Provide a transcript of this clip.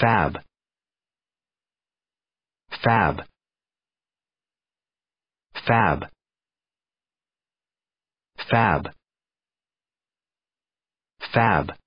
fab. Fab. Fab. Fab. Fab.